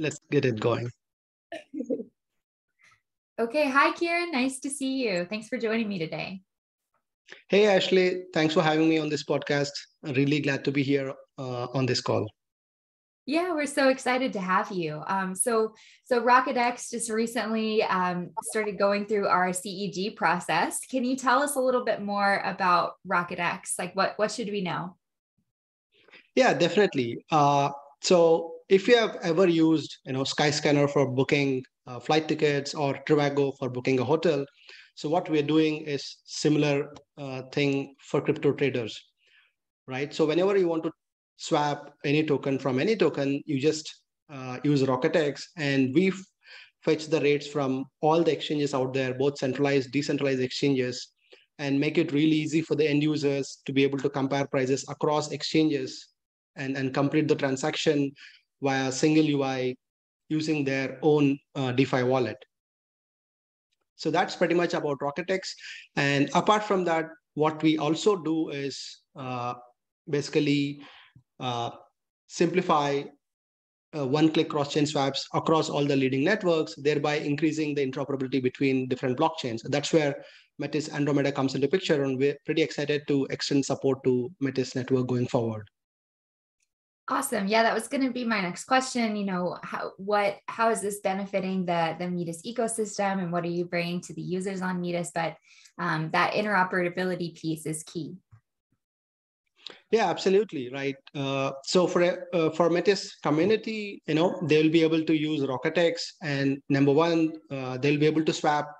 let's get it going. okay. Hi, Kieran. Nice to see you. Thanks for joining me today. Hey, Ashley. Thanks for having me on this podcast. I'm really glad to be here uh, on this call. Yeah, we're so excited to have you. Um, so, so RocketX just recently um, started going through our CEG process. Can you tell us a little bit more about RocketX? Like, what what should we know? Yeah, definitely. Uh, so, if you have ever used, you know, Skyscanner for booking uh, flight tickets or Trivago for booking a hotel, so what we're doing is similar uh, thing for crypto traders, right? So whenever you want to swap any token from any token, you just uh, use RocketX and we fetch the rates from all the exchanges out there, both centralized, decentralized exchanges, and make it really easy for the end users to be able to compare prices across exchanges and, and complete the transaction via single UI using their own uh, DeFi wallet. So that's pretty much about RocketX. And apart from that, what we also do is uh, basically uh, simplify uh, one-click cross-chain swaps across all the leading networks, thereby increasing the interoperability between different blockchains. That's where Metis Andromeda comes into picture, and we're pretty excited to extend support to Metis network going forward. Awesome. Yeah, that was going to be my next question. You know, how what how is this benefiting the the Metis ecosystem, and what are you bringing to the users on Metis? But um, that interoperability piece is key. Yeah, absolutely right. Uh, so for uh, for Metis community, you know, they'll be able to use RocketX, and number one, uh, they'll be able to swap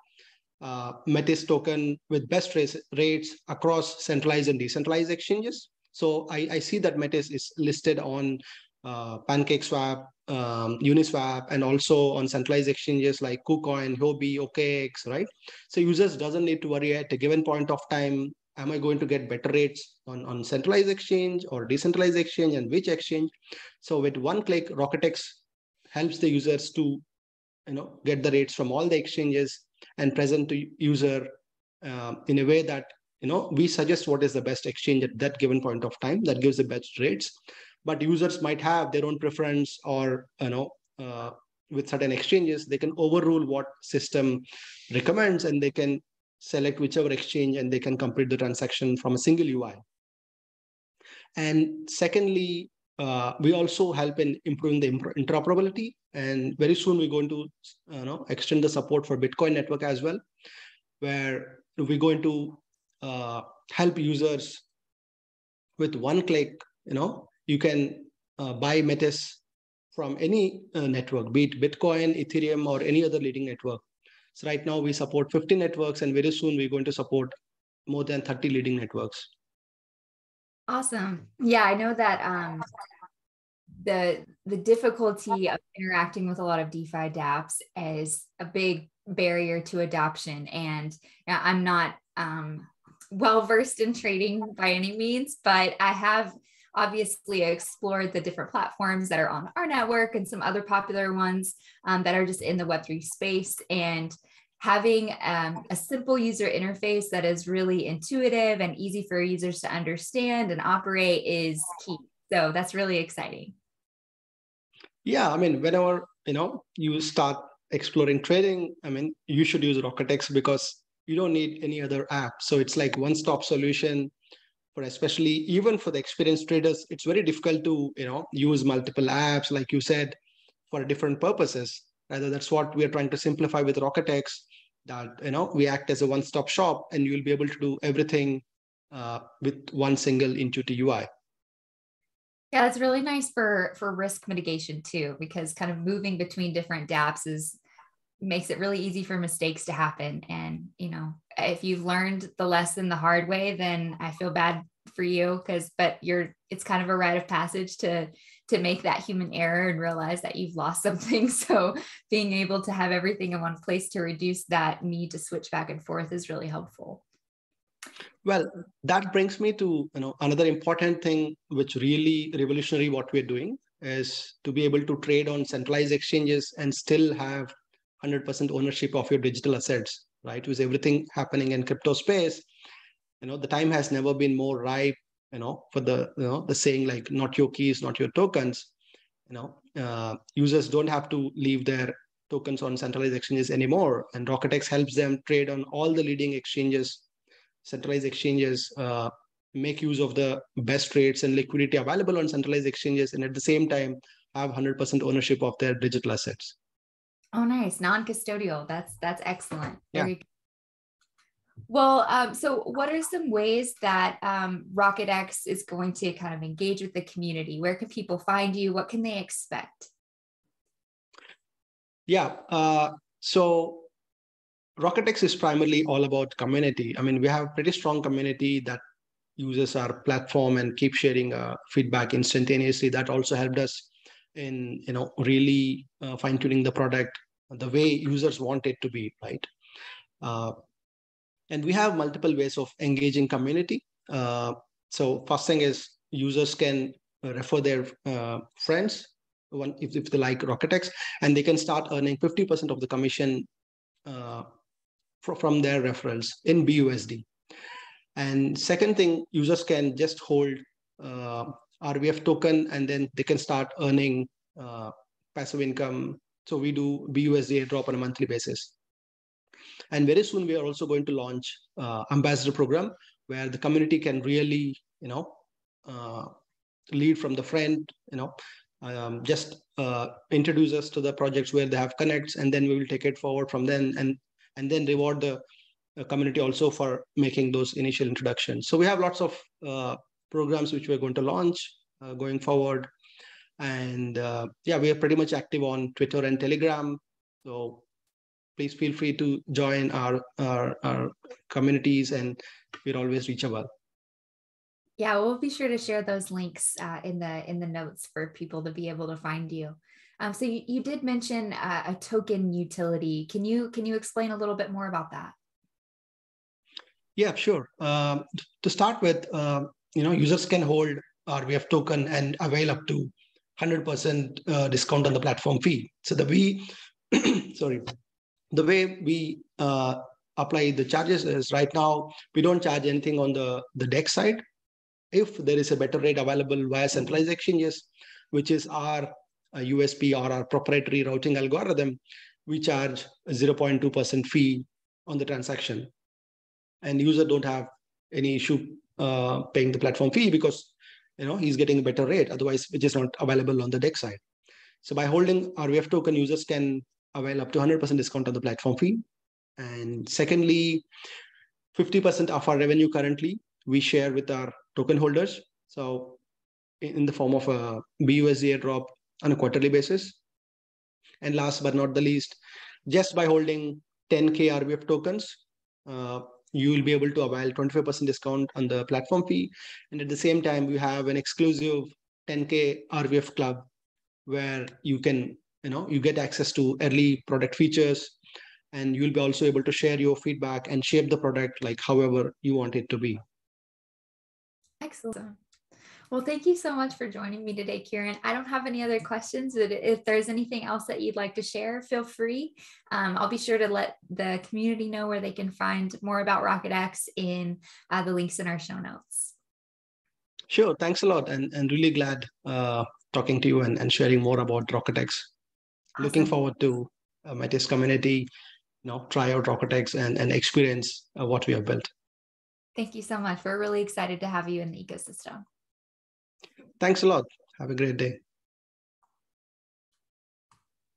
uh, Metis token with best rates across centralized and decentralized exchanges. So I, I see that Metis is listed on uh, PancakeSwap, um, Uniswap, and also on centralized exchanges like KuCoin, Huobi, OKX, right? So users doesn't need to worry at a given point of time am I going to get better rates on, on centralized exchange or decentralized exchange and which exchange? So with one click, RocketX helps the users to you know get the rates from all the exchanges and present to user uh, in a way that you know we suggest what is the best exchange at that given point of time that gives the best rates but users might have their own preference or you know uh, with certain exchanges they can overrule what system recommends and they can select whichever exchange and they can complete the transaction from a single UI. And secondly, uh, we also help in improving the interoperability. And very soon we're going to you know, extend the support for Bitcoin network as well, where we're going to uh, help users with one click, you know, you can uh, buy Metis from any uh, network, be it Bitcoin, Ethereum, or any other leading network. So right now we support 50 networks and very soon we're going to support more than 30 leading networks. Awesome. Yeah, I know that um, the the difficulty of interacting with a lot of DeFi dApps is a big barrier to adoption. And I'm not um, well versed in trading by any means, but I have obviously explored the different platforms that are on our network and some other popular ones um, that are just in the Web3 space. And having um, a simple user interface that is really intuitive and easy for users to understand and operate is key. So that's really exciting. Yeah, I mean, whenever you know you start exploring trading, I mean, you should use RocketX because you don't need any other app. So it's like one-stop solution for especially even for the experienced traders. It's very difficult to you know use multiple apps, like you said, for different purposes. Rather, that's what we are trying to simplify with RocketX that you know we act as a one-stop shop and you'll be able to do everything uh, with one single intuitive UI. Yeah, it's really nice for for risk mitigation too, because kind of moving between different dApps is makes it really easy for mistakes to happen. And you know, if you've learned the lesson the hard way, then I feel bad for you because but you're it's kind of a rite of passage to to make that human error and realize that you've lost something so being able to have everything in one place to reduce that need to switch back and forth is really helpful well that brings me to you know another important thing which really revolutionary what we're doing is to be able to trade on centralized exchanges and still have 100% ownership of your digital assets right with everything happening in crypto space you know the time has never been more ripe you know for the you know the saying like not your keys not your tokens you know uh, users don't have to leave their tokens on centralized exchanges anymore and RocketX helps them trade on all the leading exchanges centralized exchanges uh, make use of the best rates and liquidity available on centralized exchanges and at the same time have 100% ownership of their digital assets oh nice non-custodial that's that's excellent Very yeah. Well, um, so what are some ways that um, RocketX is going to kind of engage with the community? Where can people find you? What can they expect? Yeah, uh, so RocketX is primarily all about community. I mean, we have a pretty strong community that uses our platform and keep sharing uh, feedback instantaneously. That also helped us in you know really uh, fine tuning the product the way users want it to be, right? Uh, and we have multiple ways of engaging community. Uh, so first thing is users can refer their uh, friends one if, if they like RocketX, and they can start earning 50% of the commission uh, from their referrals in BUSD. And second thing, users can just hold RVF token and then they can start earning uh, passive income. So we do BUSD drop on a monthly basis. And very soon we are also going to launch uh, ambassador program where the community can really, you know, uh, lead from the front, you know, um, just uh, introduce us to the projects where they have connects, and then we will take it forward from then, and and then reward the, the community also for making those initial introductions. So we have lots of uh, programs which we're going to launch uh, going forward, and uh, yeah, we are pretty much active on Twitter and Telegram. So please feel free to join our, our, our communities and we're always reachable. Yeah, we'll be sure to share those links uh, in the in the notes for people to be able to find you. Um, so you, you did mention uh, a token utility. Can you can you explain a little bit more about that? Yeah, sure. Um, to start with, uh, you know, users can hold RVF token and avail up to 100% uh, discount on the platform fee. So the we, sorry, the way we uh, apply the charges is right now we don't charge anything on the the dex side if there is a better rate available via centralized exchanges which is our uh, usp or our proprietary routing algorithm we charge a 0.2% fee on the transaction and user don't have any issue uh, paying the platform fee because you know he's getting a better rate otherwise which is not available on the dex side so by holding rvf token users can avail up to 100% discount on the platform fee. And secondly, 50% of our revenue currently we share with our token holders. So in the form of a BUSD airdrop on a quarterly basis. And last but not the least, just by holding 10K RVF tokens, uh, you will be able to avail 25% discount on the platform fee. And at the same time, we have an exclusive 10K RVF club where you can you know you get access to early product features and you'll be also able to share your feedback and shape the product like however you want it to be excellent well thank you so much for joining me today Kieran. i don't have any other questions but if there's anything else that you'd like to share feel free um, i'll be sure to let the community know where they can find more about rocketx in uh, the links in our show notes sure thanks a lot and, and really glad uh, talking to you and, and sharing more about rocketx awesome. looking forward to uh, test community, you know, try out RocketX and, and experience uh, what we have built. Thank you so much. We're really excited to have you in the ecosystem. Thanks a lot. Have a great day.